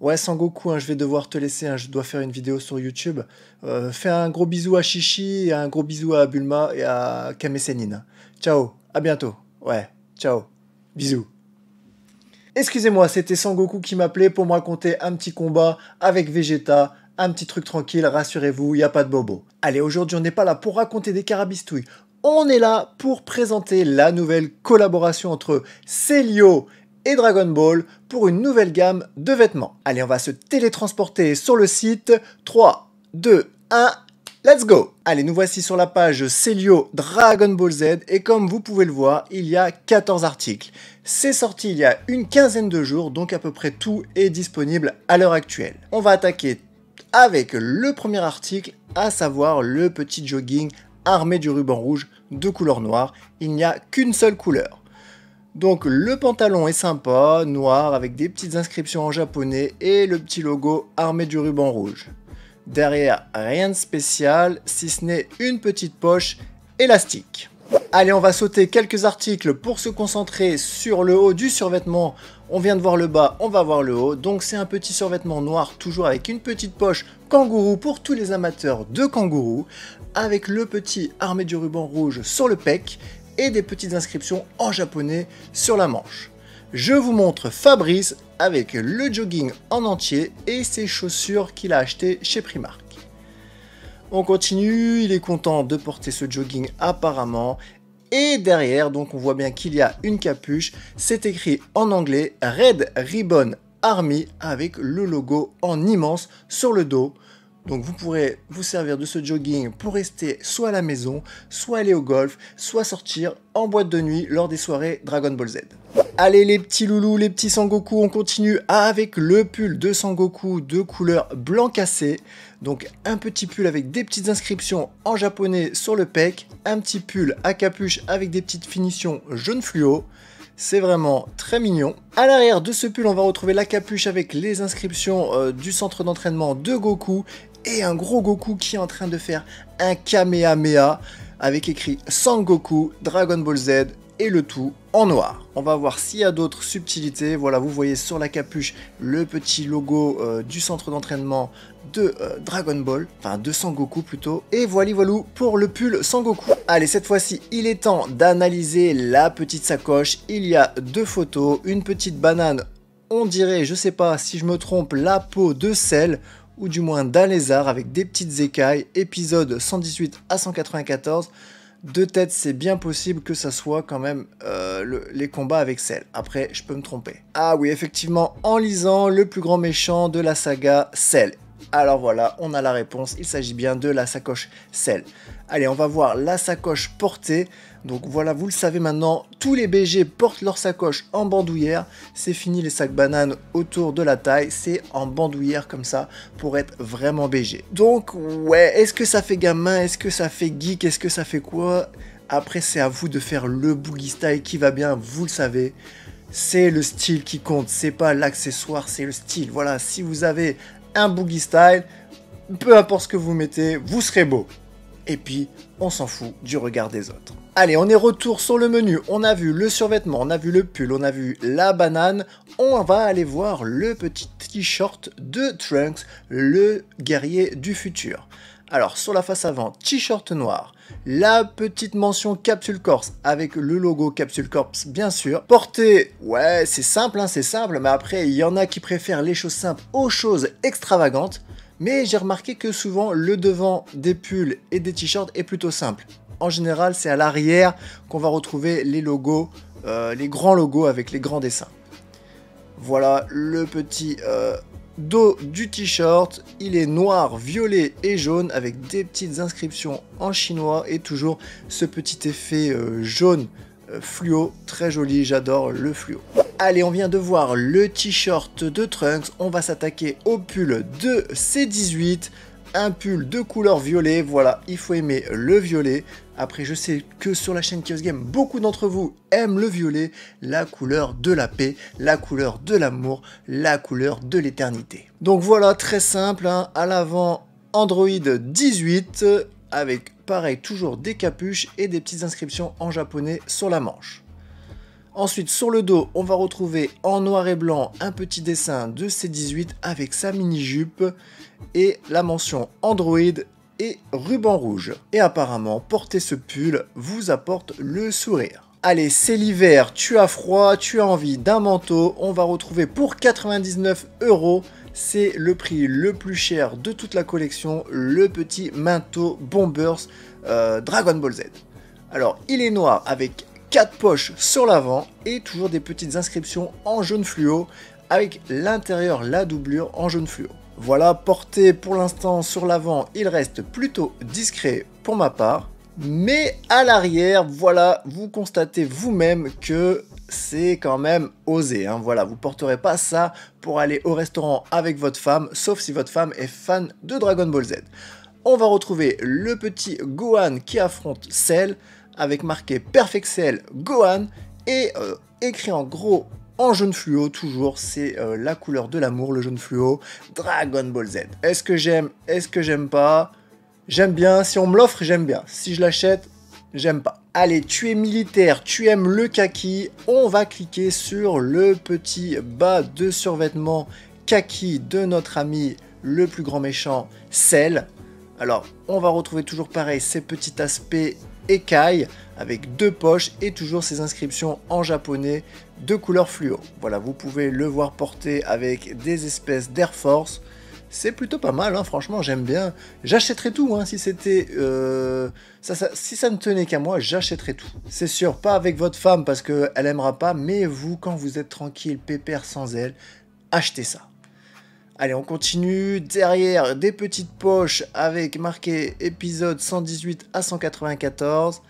Ouais, Sangoku, hein, je vais devoir te laisser, hein, je dois faire une vidéo sur YouTube. Euh, fais un gros bisou à Chichi, et un gros bisou à Bulma et à Kame Ciao, à bientôt. Ouais, ciao, bisous. Excusez-moi, c'était Sangoku qui m'appelait pour me raconter un petit combat avec Vegeta, un petit truc tranquille, rassurez-vous, n'y a pas de bobo. Allez, aujourd'hui on n'est pas là pour raconter des carabistouilles, on est là pour présenter la nouvelle collaboration entre Celio et Dragon Ball pour une nouvelle gamme de vêtements. Allez, on va se télétransporter sur le site 3, 2, 1, let's go Allez, nous voici sur la page Celio Dragon Ball Z et comme vous pouvez le voir, il y a 14 articles. C'est sorti il y a une quinzaine de jours, donc à peu près tout est disponible à l'heure actuelle. On va attaquer avec le premier article, à savoir le petit jogging armé du ruban rouge de couleur noire. Il n'y a qu'une seule couleur. Donc le pantalon est sympa, noir, avec des petites inscriptions en japonais et le petit logo armé du ruban rouge. Derrière, rien de spécial, si ce n'est une petite poche élastique. Allez, on va sauter quelques articles pour se concentrer sur le haut du survêtement. On vient de voir le bas, on va voir le haut. Donc c'est un petit survêtement noir, toujours avec une petite poche kangourou pour tous les amateurs de kangourou, avec le petit armé du ruban rouge sur le pec et des petites inscriptions en japonais sur la manche. Je vous montre Fabrice avec le jogging en entier et ses chaussures qu'il a achetées chez Primark. On continue, il est content de porter ce jogging apparemment. Et derrière, donc on voit bien qu'il y a une capuche. C'est écrit en anglais Red Ribbon Army avec le logo en immense sur le dos. Donc vous pourrez vous servir de ce jogging pour rester soit à la maison, soit aller au golf, soit sortir en boîte de nuit lors des soirées Dragon Ball Z. Allez les petits loulous, les petits Sangoku, on continue avec le pull de Sangoku de couleur blanc cassé. Donc un petit pull avec des petites inscriptions en japonais sur le pec, un petit pull à capuche avec des petites finitions jaune fluo. C'est vraiment très mignon. À l'arrière de ce pull, on va retrouver la capuche avec les inscriptions euh, du centre d'entraînement de Goku et un gros Goku qui est en train de faire un Kamehameha avec écrit Sangoku Dragon Ball Z et le tout en noir. On va voir s'il y a d'autres subtilités. Voilà, vous voyez sur la capuche le petit logo euh, du centre d'entraînement de euh, Dragon Ball, enfin de Sangoku plutôt. Et voilà, voilà pour le pull Sangoku. Allez, cette fois-ci, il est temps d'analyser la petite sacoche. Il y a deux photos, une petite banane, on dirait, je sais pas si je me trompe, la peau de sel ou du moins d'un lézard avec des petites écailles, épisode 118 à 194. De tête, c'est bien possible que ça soit quand même euh, les combats avec Cell. Après, je peux me tromper. Ah oui, effectivement, en lisant le plus grand méchant de la saga, Cell. Alors voilà, on a la réponse, il s'agit bien de la sacoche Cell. Allez, on va voir la sacoche portée. Donc voilà, vous le savez maintenant, tous les BG portent leur sacoche en bandoulière. C'est fini les sacs bananes autour de la taille, c'est en bandoulière comme ça pour être vraiment BG. Donc ouais, est-ce que ça fait gamin, est-ce que ça fait geek, est-ce que ça fait quoi? Après c'est à vous de faire le boogie style qui va bien, vous le savez c'est le style qui compte, c'est pas l'accessoire, c'est le style. Voilà, si vous avez un boogie style, peu importe ce que vous mettez, vous serez beau. Et puis, on s'en fout du regard des autres. Allez, on est retour sur le menu. On a vu le survêtement, on a vu le pull, on a vu la banane. On va aller voir le petit t-shirt de Trunks, le guerrier du futur. Alors, sur la face avant, t-shirt noir. La petite mention Capsule Corps avec le logo Capsule Corps, bien sûr. Porté, ouais, c'est simple, hein, c'est simple, mais après, il y en a qui préfèrent les choses simples aux choses extravagantes. Mais j'ai remarqué que souvent, le devant des pulls et des t-shirts est plutôt simple. En général, c'est à l'arrière qu'on va retrouver les logos, euh, les grands logos avec les grands dessins. Voilà le petit euh, dos du t-shirt, il est noir, violet et jaune avec des petites inscriptions en chinois et toujours ce petit effet euh, jaune fluo, très joli, j'adore le fluo. Allez, on vient de voir le t-shirt de Trunks, on va s'attaquer au pull de C18 un pull de couleur violet. Voilà, il faut aimer le violet. Après, je sais que sur la chaîne Kios Game, beaucoup d'entre vous aiment le violet, la couleur de la paix, la couleur de l'amour, la couleur de l'éternité. Donc voilà, très simple, hein. à l'avant Android 18, avec pareil, toujours des capuches et des petites inscriptions en japonais sur la manche. Ensuite, sur le dos, on va retrouver en noir et blanc un petit dessin de C18 avec sa mini-jupe et la mention Android et ruban rouge. Et apparemment, porter ce pull vous apporte le sourire. Allez, c'est l'hiver, tu as froid, tu as envie d'un manteau, on va retrouver pour 99 euros c'est le prix le plus cher de toute la collection, le petit manteau Bombers euh, Dragon Ball Z. Alors, il est noir avec 4 poches sur l'avant et toujours des petites inscriptions en jaune fluo avec l'intérieur, la doublure en jaune fluo. Voilà, porté pour l'instant sur l'avant, il reste plutôt discret pour ma part. Mais à l'arrière, voilà, vous constatez vous-même que c'est quand même osé. Hein. Voilà, vous porterez pas ça pour aller au restaurant avec votre femme, sauf si votre femme est fan de Dragon Ball Z. On va retrouver le petit Gohan qui affronte Cell avec marqué Perfect Cell Gohan et euh, écrit en gros en jaune fluo toujours, c'est euh, la couleur de l'amour, le jaune fluo, Dragon Ball Z. Est-ce que j'aime Est-ce que j'aime pas? J'aime bien, si on me l'offre, j'aime bien. Si je l'achète, j'aime pas. Allez, tu es militaire, tu aimes le kaki, on va cliquer sur le petit bas de survêtement kaki de notre ami le plus grand méchant, Cell. Alors, on va retrouver toujours pareil ces petits aspects avec deux poches et toujours ces inscriptions en japonais de couleur fluo. Voilà, vous pouvez le voir porter avec des espèces d'Air Force c'est plutôt pas mal, hein, franchement, j'aime bien. J'achèterais tout, hein, si c'était... Euh, si ça ne tenait qu'à moi, j'achèterais tout. C'est sûr, pas avec votre femme parce qu'elle aimera pas, mais vous, quand vous êtes tranquille, pépère sans elle, achetez ça. Allez, on continue. Derrière, des petites poches avec marqué épisode 118 à 194.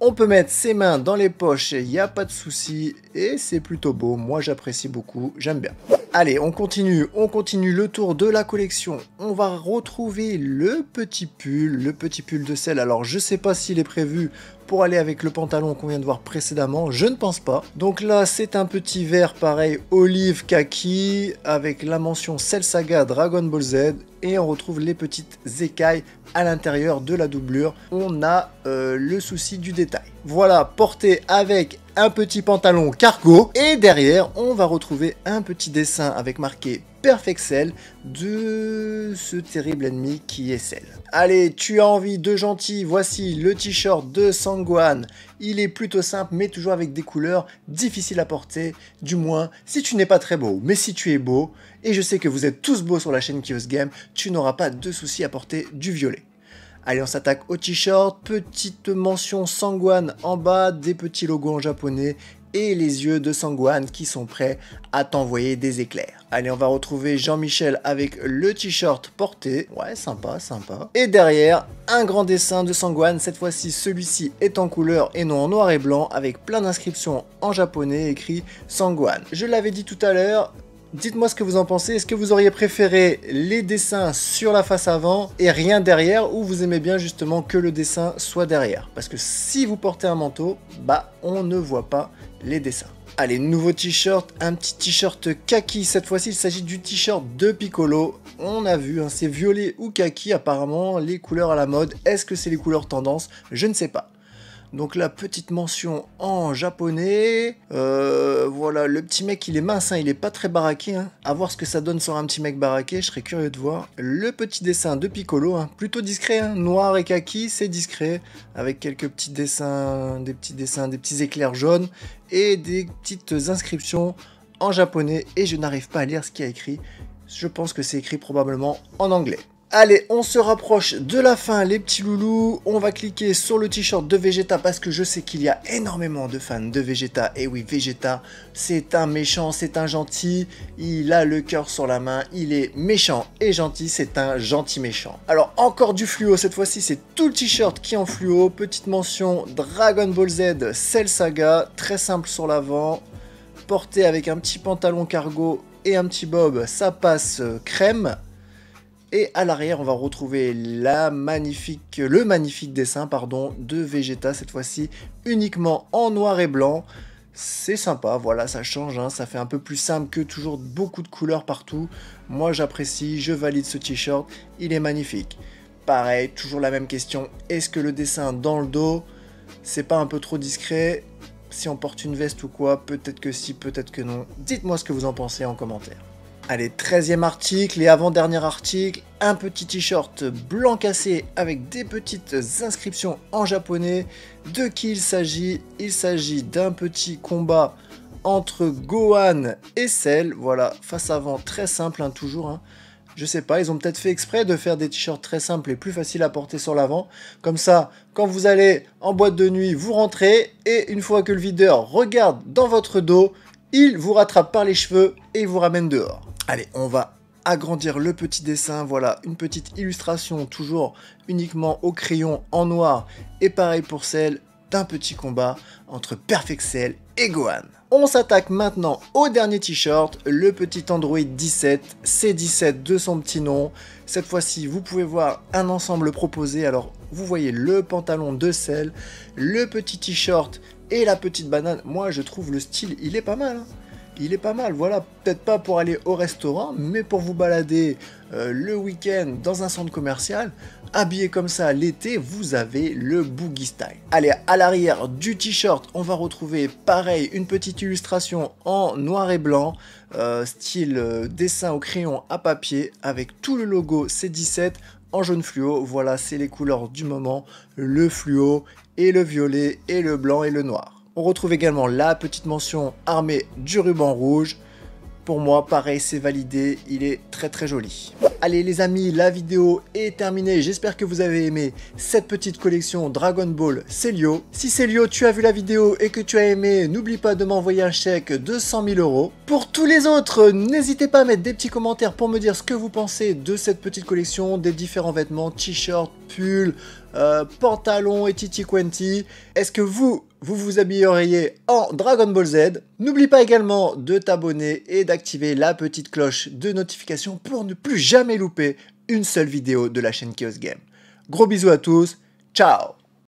On peut mettre ses mains dans les poches, il n'y a pas de souci, et c'est plutôt beau, moi j'apprécie beaucoup, j'aime bien. Allez, on continue, on continue le tour de la collection. On va retrouver le petit pull, le petit pull de sel. Alors, je sais pas s'il est prévu pour aller avec le pantalon qu'on vient de voir précédemment, je ne pense pas. Donc là, c'est un petit vert pareil, olive kaki, avec la mention Cell Saga Dragon Ball Z, et on retrouve les petites écailles à l'intérieur de la doublure. On a euh, le souci du détail. Voilà, porté avec un petit pantalon cargo et derrière on va retrouver un petit dessin avec marqué Perfect Cell de ce terrible ennemi qui est Cell. Allez, tu as envie de gentil, voici le t-shirt de Sangwan. Il est plutôt simple mais toujours avec des couleurs difficiles à porter, du moins si tu n'es pas très beau. Mais si tu es beau, et je sais que vous êtes tous beaux sur la chaîne Kios Game, tu n'auras pas de souci à porter du violet. Allez, on s'attaque au t-shirt. Petite mention Sangwan en bas, des petits logos en japonais et les yeux de Sangwan qui sont prêts à t'envoyer des éclairs. Allez, on va retrouver Jean-Michel avec le t-shirt porté. Ouais, sympa, sympa. Et derrière, un grand dessin de Sangwan. Cette fois-ci, celui-ci est en couleur et non en noir et blanc avec plein d'inscriptions en japonais écrit Sangwan. Je l'avais dit tout à l'heure, Dites-moi ce que vous en pensez. Est-ce que vous auriez préféré les dessins sur la face avant et rien derrière ou vous aimez bien justement que le dessin soit derrière? Parce que si vous portez un manteau, bah on ne voit pas les dessins. Allez, nouveau t-shirt, un petit t-shirt kaki. Cette fois-ci, il s'agit du t-shirt de Piccolo. On a vu, hein, c'est violet ou kaki apparemment, les couleurs à la mode. Est-ce que c'est les couleurs tendance? Je ne sais pas. Donc la petite mention en japonais. Euh, voilà, le petit mec il est mince, hein, il est pas très baraqué. Hein. À voir ce que ça donne sur un petit mec baraqué, je serais curieux de voir. Le petit dessin de Piccolo, hein, plutôt discret, noir et kaki, c'est discret. Avec quelques petits dessins, des petits dessins, des petits éclairs jaunes et des petites inscriptions en japonais. Et je n'arrive pas à lire ce qu'il y a écrit. Je pense que c'est écrit probablement en anglais. Allez, on se rapproche de la fin, les petits loulous. On va cliquer sur le t-shirt de Vegeta parce que je sais qu'il y a énormément de fans de Vegeta. Et oui, Vegeta, c'est un méchant, c'est un gentil. Il a le cœur sur la main. Il est méchant et gentil. C'est un gentil méchant. Alors, encore du fluo. Cette fois-ci, c'est tout le t-shirt qui est en fluo. Petite mention Dragon Ball Z Cell Saga. Très simple sur l'avant. Porté avec un petit pantalon cargo et un petit bob. Ça passe crème. Et à l'arrière, on va retrouver le magnifique dessin pardon, de Vegeta, cette fois-ci uniquement en noir et blanc. C'est sympa, voilà, ça change, hein, ça fait un peu plus simple que toujours beaucoup de couleurs partout. Moi j'apprécie, je valide ce t-shirt, il est magnifique. Pareil, toujours la même question, est-ce que le dessin dans le dos, c'est pas un peu trop discret? Si on porte une veste ou quoi, peut-être que si, peut-être que non. Dites-moi ce que vous en pensez en commentaire. Allez, 13e article et avant-dernier article, un petit t-shirt blanc cassé avec des petites inscriptions en japonais. De qui il s'agit? Il s'agit d'un petit combat entre Gohan et Cell. Voilà, face avant, très simple, hein, toujours. Hein. Je sais pas, ils ont peut-être fait exprès de faire des t-shirts très simples et plus faciles à porter sur l'avant. Comme ça, quand vous allez en boîte de nuit, vous rentrez et une fois que le videur regarde dans votre dos, il vous rattrape par les cheveux et vous ramène dehors. Allez, on va agrandir le petit dessin. Voilà, une petite illustration, toujours uniquement au crayon en noir. Et pareil pour celle d'un petit combat entre Perfexel et Gohan. On s'attaque maintenant au dernier t-shirt, le petit Android 17, C17 de son petit nom. Cette fois-ci, vous pouvez voir un ensemble proposé. Alors, vous voyez le pantalon de sel, le petit t-shirt et la petite banane. Moi, je trouve le style, il est pas mal. Hein il est pas mal. Voilà, peut-être pas pour aller au restaurant, mais pour vous balader euh, le week-end dans un centre commercial, habillé comme ça l'été, vous avez le boogie style. Allez, à l'arrière du t-shirt, on va retrouver pareil une petite illustration en noir et blanc, euh, style euh, dessin au crayon à papier, avec tout le logo C17 en jaune fluo. Voilà, c'est les couleurs du moment, le fluo et le violet et le blanc et le noir. On retrouve également la petite mention armée du ruban rouge. Pour moi, pareil, c'est validé, il est très très joli. Allez les amis, la vidéo est terminée. J'espère que vous avez aimé cette petite collection Dragon Ball Celio. Si Celio, tu as vu la vidéo et que tu as aimé, n'oublie pas de m'envoyer un chèque de 100 000 euros. Pour tous les autres, n'hésitez pas à mettre des petits commentaires pour me dire ce que vous pensez de cette petite collection, des différents vêtements, t-shirts, pulls, euh, pantalons et titi. Est-ce que vous, vous vous habilleriez en Dragon Ball Z. N'oublie pas également de t'abonner et d'activer la petite cloche de notification pour ne plus jamais louper une seule vidéo de la chaîne Chaos Game. Gros bisous à tous, ciao